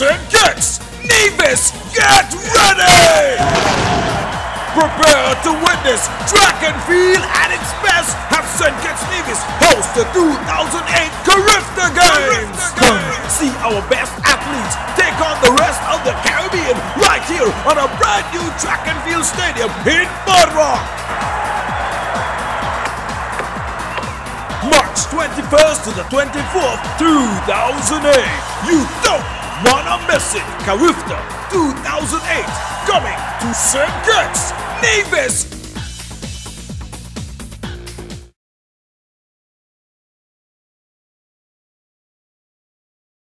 St. Kitts, Nevis, get ready! Prepare to witness track and field at its best. Have St. Kitts Nevis host the 2008 Carifta Games. Come see our best athletes take on the rest of the Caribbean right here on a brand new track and field stadium in Mud Rock. March 21st to the 24th, 2008. You don't wanna miss. Carifta 2008 coming to St. Kitts, Nevis,